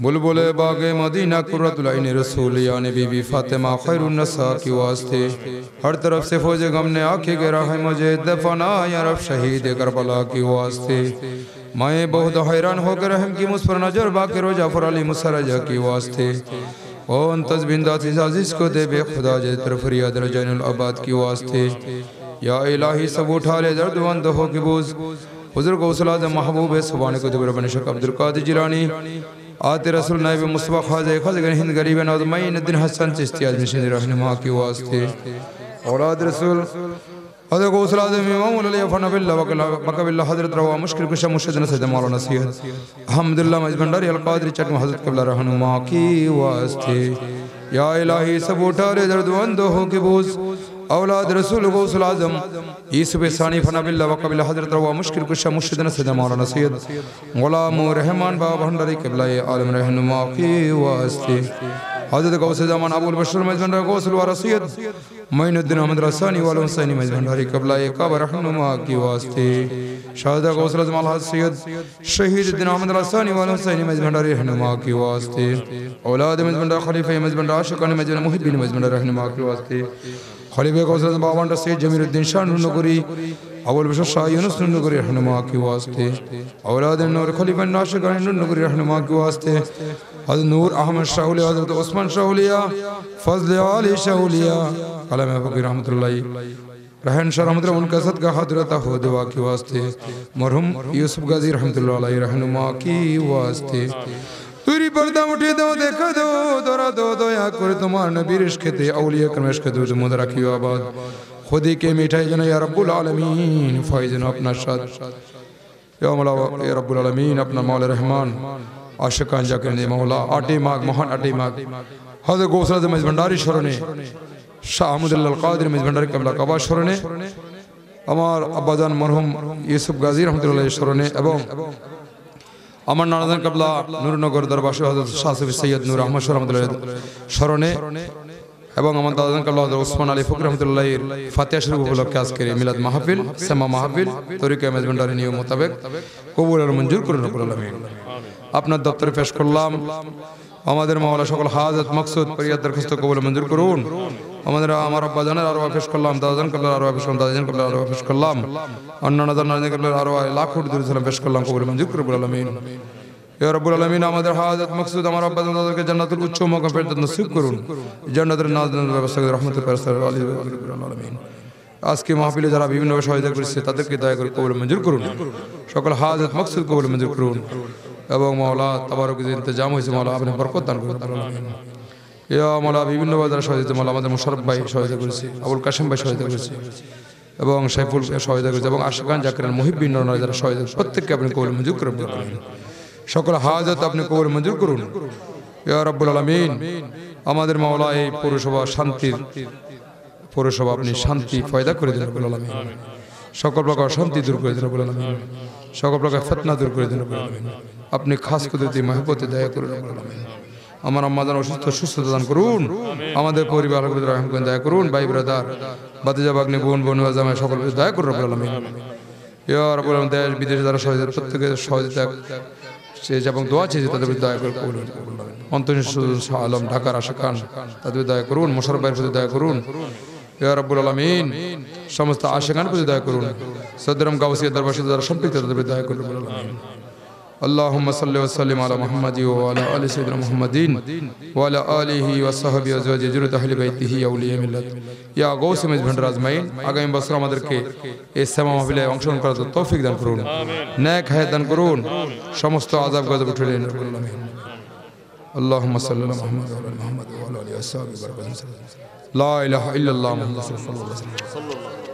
बुलबुल बाग Medina Qurratul आइन रसूल, यानी बीबी फातिमा खैरुन नसा की वास्ते हर तरफ़ से फौज गम ने आँखें गिरा है, मुझे दफना या रब शहीद करबला की वास्ते मैं बहुत हैरान होकर रहम की मुझ पर नज़र बाकी रोजा जाफ़र अली मुसरजा की वास्ते कौन तजबिंदा थी साजिश को दे बे खुदा जे तर फरियाद रजैनुल आबाद की वास्ते या इलाही, सब उठा ले दर्दवंद हो के बोझ। हुजूर गौसला महबूब सुबान को दुबर बन शक अब्दुल कादिर जिलानी। आते रसूल नाइब मुस्तफ़ा ख्वाजा खजगन हिंद गरीब नवाज़ मईन दिन हसन चिश्ती अजमिशन रहनुमा के वास्ते। औलाद रसूल हज़रत गौसल आज़म, इमाम अली फन बिल्ला बकबिल्ला हज़रत रवा मुश्किल कुशा मुर्शिद नसीद मौलाना नसीहत अहमदुल्लाह मज भंडारी अल कादरी चटम हज़रत कबला रहनुमा की वास्ते। या इलाही सब उठा रे दर्दवंद हो के बोझ। أولاد رسول غوث العظم. یوسف ثانی فنا بالله وقبل حضرت روا مشکل کشا مشدنا سیدنا مولانا سید غلام رحمان بابا بھنڈاری قبلہ عالم رہنما کی واسطے حضرت غوث زمان أبو البشر مجبن غوث الورا سید معین الدین أحمد رسانی والا حسینی مجبن بھنڈاری قبلہ کعبہ رہنما کی واسطے شاہدہ غوث اعظم الحاج سید شہید الدین أحمد رسانی والا حسینی مجبن بھنڈاری رہنما کی واسطے أولاد مجبن خلیفہ مجبن عاشقان مجبن محبین مجبن رہنما کی واسطے खलीफा गौसल बाबा सैयद जमीरुद्दीन शाह नगरी अबुल बशर शाह यूनुस नगरी रहनुमा के वास्ते औलाद नूर खलीफा नाशिकान नगरी रहनुमा के वास्ते हज़रत नूर अहमद शाहुलिया हज़रत उस्मान शाहुलिया फजल अली शाहुलिया कलम फकीर रहमतुल्लाह रहन शाह रहमतुल्लाह उनका सदका हज़रत हो दुआ के वास्ते मरहुम यूसुफ गाजी रहमतुल्लाह अलैहि रहनुमा की वास्ते তুরি পর্দা উঠে দাও দেখা দাও দরা দো দয়া করে তোমার নবীর ইশকেতে আউলিয়া করমেশ কে দুজ মুদ রাখিও আবাদ खुदी के मिठाई जन या रब्बुल आलमीन फैजन अपना शाद या मौला या रब्बुल आलमीन अपना मौला रहमान आशिकान जाकर ने मौला आटे माग महान आटे माग हजरत गौसला मज भंडारी शरणे শাহ আহমদুল্লাহ কাদের মিজ ভান্ডারি কাবলা কাবা স্মরণে আমার আব্বাজান মরহুম ইউসুফ গাজী রহমতুল্লাহ স্মরণে এবং আমার নানাজান কাবলা, নুরনগর দরবার হজরত শাহ সফি সৈয়দ নূর আহমদ রহমতুল্লাহ স্মরণে এবং আমার দাদান কাবলা হজরত ওসমান আলী ফকর রহমতুল্লাহের ফাতিয়া শরীফ উপলক্ষে আজকের মিলাদ মাহফিল শ্যামা মাহফিল, তরিকা মেজ ভান্ডারি নিয়ম মোতাবেক কবুল আর মঞ্জুর করুন আপনার দপ্তরে পেশ করলাম, আমাদের মাওলা সকল হাজত, মকসুদ, ফরিয়াদ, দরখাস্ত কবুল মঞ্জুর করুন। আমাদের আমার আব্বা জানের আরও পেশ করলাম দাদাজান কাবলার আরও পেশ করলাম দাদাজান কাবলার আরও পেশ করলাম অন্যান্য দাদাজান কাবলার আরও লাখ দূর সালাম পেশ করলাম, কবুল মঞ্জুর করুন রব্বুল আলামিন। রব্বুল আলামিন, আমাদের হাজত মকসুদ, আমার আব্বা দাদাকে জান্নাতুল উচ্চ মকাম ফেরত নসিব করুন। জান্নাতের নাজনের ব্যবস্থা করে রহমতুল ফেরেশতার আলী আলামিন। আজকে মাহফিলে যারা বিভিন্ন সহায়তা করেছে, তাদেরকে দয়া করে কবুল মঞ্জুর করুন। সকল হাজত মকসুদ কবুল মঞ্জুর করুন। এবং মাওলা তাবারক যে ইন্তজাম হয়েছে, মাওলা আপনি বরকত দান করুন মাওলা, বিভিন্ন যারা সহযোগিতা মাওলা, আমাদের মুশারফ ভাই সহায়তা করেছে, আবুল কাশেম ভাই সহায়তা করেছে, এবং সাইফুল সহায়তা করেছে, এবং আশাকান জাকির মুহিবিন নর যারা সহায়তা প্রত্যেককে আপনি কবুল মঞ্জুর করুন সকল হাজত আপনি কবুল মঞ্জুর করুন। ইয়া রাব্বুল আলামিন, আমাদের মাওলা এই পৌরসভা শান্তির পৌরসভা আপনি শান্তি ফয়দা করে দিন, রব্বুল আলামিন। সকল প্রকার শান্তি দূর করে দিন, রব্বুল আলামিন। সকল প্রকার ফতনা দূর করে দিন, রব্বুল আলামিন। আপনি খাস কুদরতি মহব্বতে দয়া করে রব্বুল আলামিন। আমার আম্মাদান অসুস্থ সুস্থতা দান করুন। আমাদের পরিবার রহম করেন দয়া করুন। ভাই ব্রাদার বাতিজা বাগনি বোন বোন জামাই সকল দয়া করুন রব্বুল আলামিন। ইয়া রব্বুল আলামিন দেশ বিদেশে যারা সহযোগিতা প্রত্যেকের সহযোগিতা সে এবং দোয়া চেয়েছে তাদের দয়া করে অন্তর্নিশ শাহ আলম ঢাকার আশা খান তাদের দয়া করুন। মোশারফ ভাইয়ের প্রতি দয়া করুন। ইয়া রাব্বুল আলামিন সমস্ত আশাগান প্রতি দয়া করুন। সদরম গাউসিয়া দরবার সাথে যারা সম্পৃক্ত তাদের দয়া করুন আলামিন। اللهم صل وسلم على محمد وعلى ال سيدنا محمد وعلى اله وصحبه ازواجه جرت اهل بيته اولياء মিল্লাত ইয়া গৌস মেজ ভান্ডার আজমাইন আগামী বছর আমাদেরকে এই সেমা মাহফিলে অংশগ্রহণ করার তৌফিক দান করুন নেক হায়াত দান করুন সমস্ত আযাব গজব উঠে দিন রব্বুল আলামিন اللهم صل على محمد وعلى ال محمد وعلى اله وصحبه وسلم لا اله الا الله محمد رسول الله صلى الله عليه وسلم